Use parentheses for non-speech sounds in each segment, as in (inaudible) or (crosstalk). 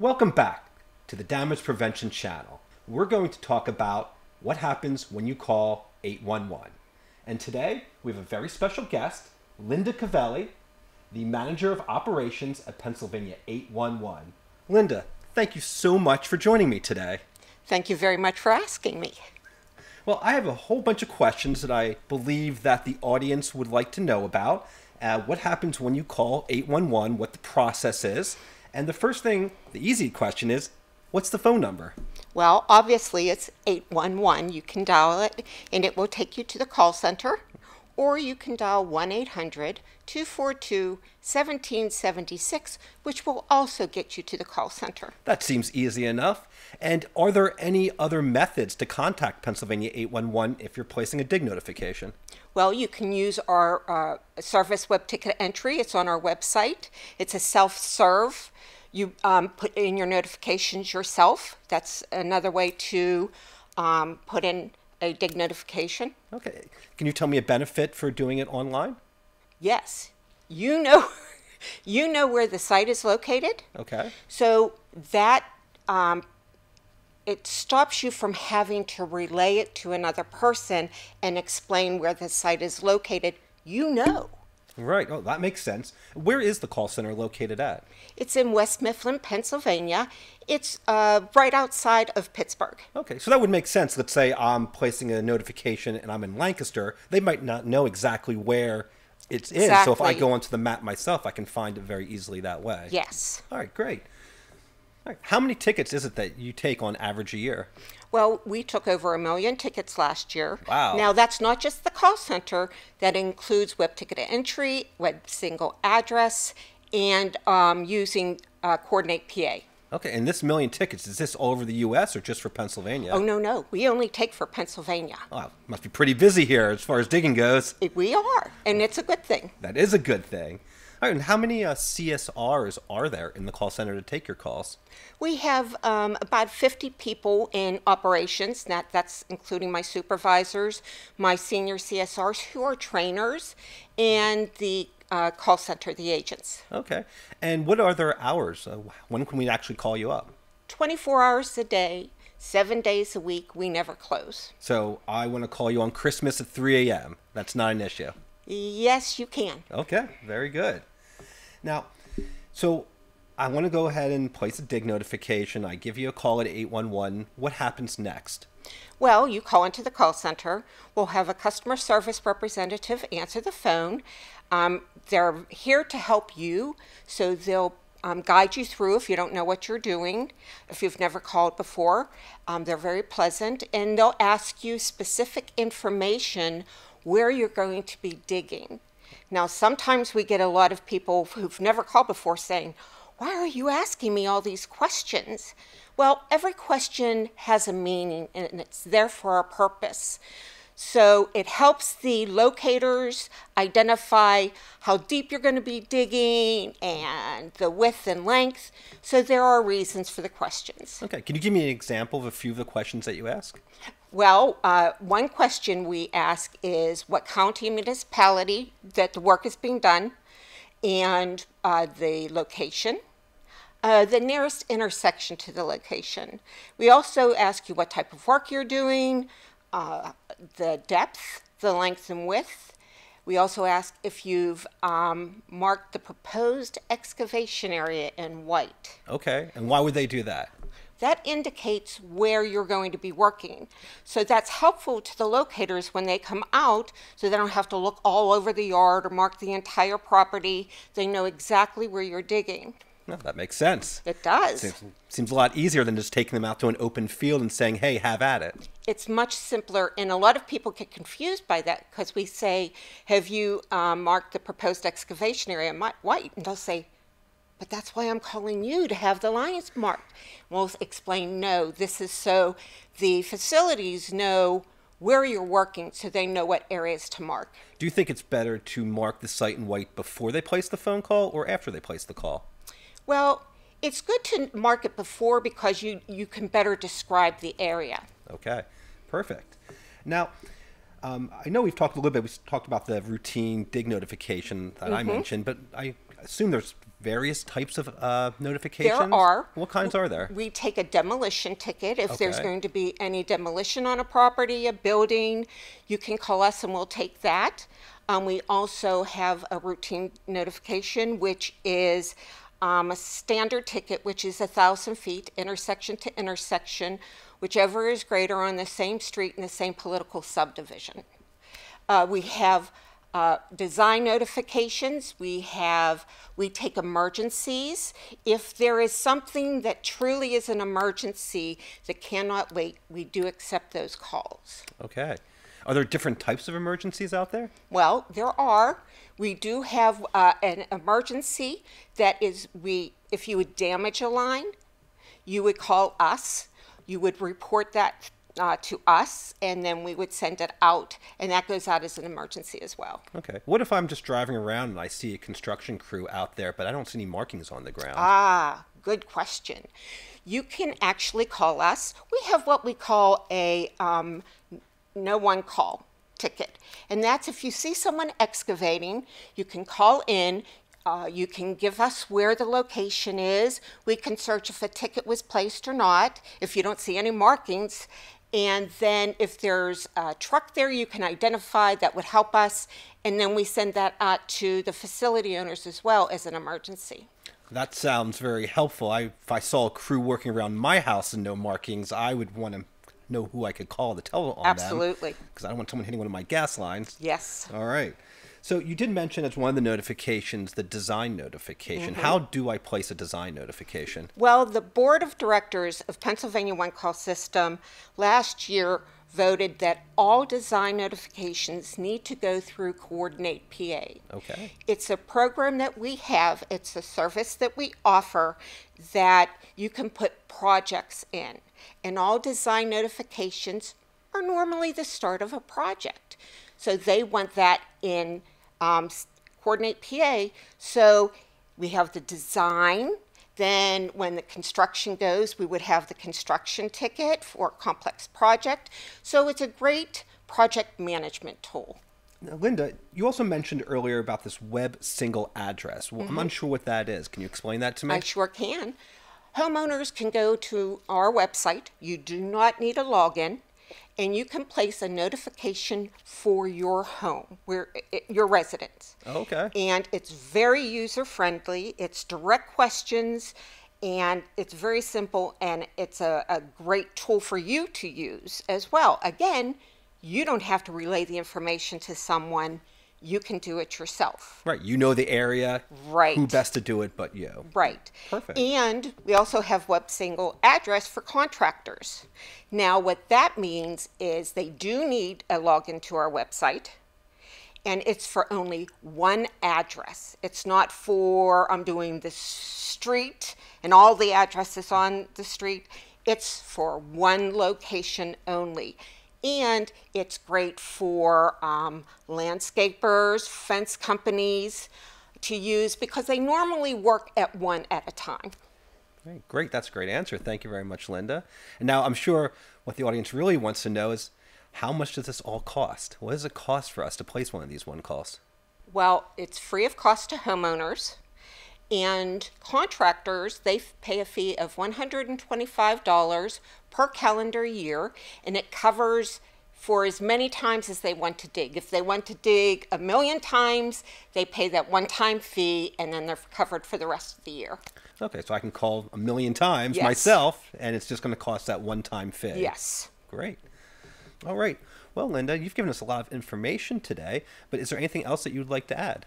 Welcome back to the Damage Prevention Channel. We're going to talk about what happens when you call 811. And today we have a very special guest, Linda Cavelli, the Manager of Operations at Pennsylvania 811. Linda, thank you so much for joining me today. Thank you very much for asking me. Well, I have a whole bunch of questions that I believe that the audience would like to know about. Uh, what happens when you call 811, what the process is, and the first thing, the easy question is, what's the phone number? Well, obviously it's 811. You can dial it and it will take you to the call center, or you can dial 1 800 242 1776, which will also get you to the call center. That seems easy enough. And are there any other methods to contact Pennsylvania 811 if you're placing a dig notification? Well, you can use our uh, service web ticket entry. It's on our website. It's a self serve. You um, put in your notifications yourself. That's another way to um, put in a dig notification. Okay. Can you tell me a benefit for doing it online? Yes. You know, (laughs) you know where the site is located. Okay. So that um, it stops you from having to relay it to another person and explain where the site is located. You know. Right. Oh, that makes sense. Where is the call center located at? It's in West Mifflin, Pennsylvania. It's uh, right outside of Pittsburgh. Okay, so that would make sense. Let's say I'm placing a notification and I'm in Lancaster. They might not know exactly where it's in. So if I go onto the map myself, I can find it very easily that way. Yes. All right, great. All right. How many tickets is it that you take on average a year? Well, we took over a million tickets last year. Wow. Now, that's not just the call center, that includes web ticket entry, web single address, and um, using uh, Coordinate PA. Okay, and this million tickets, is this all over the U.S. or just for Pennsylvania? Oh, no, no. We only take for Pennsylvania. Wow, must be pretty busy here as far as digging goes. We are, and it's a good thing. That is a good thing. All right, and how many uh, CSRs are there in the call center to take your calls? We have um, about 50 people in operations. That, that's including my supervisors, my senior CSRs who are trainers, and the uh, call center, the agents. Okay, and what are their hours? Uh, when can we actually call you up? 24 hours a day, seven days a week. We never close. So I want to call you on Christmas at 3 a.m. That's not an issue. Yes, you can. Okay, very good. Now, so I want to go ahead and place a dig notification. I give you a call at 811. What happens next? Well, you call into the call center. We'll have a customer service representative answer the phone. Um, they're here to help you, so they'll um, guide you through if you don't know what you're doing, if you've never called before. Um, they're very pleasant, and they'll ask you specific information where you're going to be digging. Now, sometimes we get a lot of people who've never called before saying, Why are you asking me all these questions? Well, every question has a meaning and it's there for a purpose. So it helps the locators identify how deep you're going to be digging and the width and length. So there are reasons for the questions. Okay, can you give me an example of a few of the questions that you ask? Well, uh, one question we ask is what county municipality that the work is being done and uh, the location, uh, the nearest intersection to the location. We also ask you what type of work you're doing, uh, the depth, the length and width. We also ask if you've um, marked the proposed excavation area in white. Okay, and why would they do that? That indicates where you're going to be working. So that's helpful to the locators when they come out so they don't have to look all over the yard or mark the entire property. They know exactly where you're digging. No, that makes sense. It does. Seems, seems a lot easier than just taking them out to an open field and saying, hey, have at it. It's much simpler, and a lot of people get confused by that because we say, Have you um, marked the proposed excavation area white? And they'll say, But that's why I'm calling you to have the lines marked. We'll explain, No, this is so the facilities know where you're working so they know what areas to mark. Do you think it's better to mark the site in white before they place the phone call or after they place the call? Well, it's good to mark it before because you, you can better describe the area. Okay, perfect. Now, um, I know we've talked a little bit. We talked about the routine dig notification that I mentioned, but I assume there's various types of uh, notifications? There are. What kinds are there? We take a demolition ticket. If there's going to be any demolition on a property, a building, you can call us and we'll take that. Um, we also have a routine notification, which is um, a standard ticket, which is a thousand feet, intersection to intersection, whichever is greater on the same street in the same political subdivision. Uh, we have uh, design notifications. We have we take emergencies. If there is something that truly is an emergency that cannot wait, we do accept those calls. Okay. Are there different types of emergencies out there? Well, there are. We do have uh, an emergency that is we. If you would damage a line, you would call us. You would report that uh, to us, and then we would send it out, and that goes out as an emergency as well. Okay. What if I'm just driving around and I see a construction crew out there, but I don't see any markings on the ground? Ah, good question. You can actually call us. We have what we call a um, no one call ticket. And that's if you see someone excavating, you can call in. Uh, you can give us where the location is. We can search if a ticket was placed or not, if you don't see any markings. And then if there's a truck there you can identify, that would help us. And then we send that out to the facility owners as well as an emergency. That sounds very helpful. I, if I saw a crew working around my house and no markings, I would want to know who I could call to tell on them. Absolutely. Because I don't want someone hitting one of my gas lines. Yes. All right. So you did mention as one of the notifications the design notification. Mm-hmm. How do I place a design notification? Well, the Board of Directors of Pennsylvania One Call System last year voted that all design notifications need to go through Coordinate PA. Okay. It's a program that we have, it's a service that we offer that you can put projects in. And all design notifications are normally the start of a project. So they want that in um, Coordinate PA. So we have the design. Then, when the construction goes, we would have the construction ticket for a complex project. So it's a great project management tool. Now, Linda, you also mentioned earlier about this web single address. Well, I'm unsure what that is. Can you explain that to me? Mm-hmm. I sure can. Homeowners can go to our website. You do not need a login, and you can place a notification for your home, where your residence. okay. And it's very user friendly. It's direct questions, and it's very simple. And it's a, a great tool for you to use as well. Again, you don't have to relay the information to someone. You can do it yourself. Right. You know the area. Right. Who best to do it but you? Right. Perfect. And we also have web single address for contractors. Now, what that means is they do need a login to our website, and it's for only one address. It's not for I'm doing the street and all the addresses on the street. It's for one location only. And it's great for um, landscapers, fence companies to use because they normally work at one at a time. Great. Great. That's a great answer. Thank you very much, Linda. And now I'm sure what the audience really wants to know is how much does this all cost? What does it cost for us to place one of these one calls? Well, it's free of cost to homeowners. And contractors, they pay a fee of $125 per calendar year, and it covers for as many times as they want to dig. If they want to dig a million times, they pay that one time fee, and then they're covered for the rest of the year. Okay, so I can call a million times Yes. myself, and it's just going to cost that one time fee. Yes. Great. All right. Well, Linda, you've given us a lot of information today, but is there anything else that you'd like to add?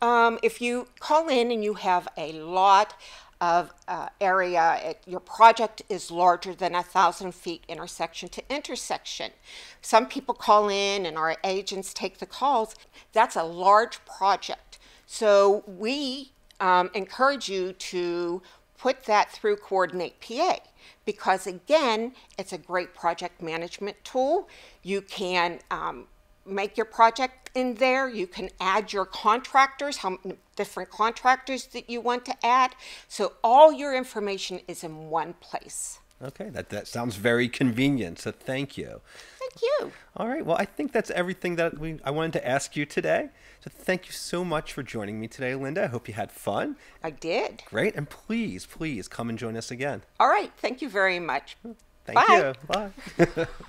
Um, if you call in and you have a lot of uh, area, it, your project is larger than a thousand feet intersection to intersection. Some people call in and our agents take the calls. That's a large project. So we um, encourage you to put that through Coordinate PA because, again, it's a great project management tool. You can um, make your project in there. You can add your contractors, how different contractors that you want to add. So all your information is in one place. Okay, that, that sounds very convenient, so thank you. thank you. All right. Well, I think that's everything that we I wanted to ask you today. So thank you so much for joining me today, Linda. I hope you had fun. I did. Great. And please, please come and join us again. All right. Thank you very much. Thank Bye. you. Bye. (laughs)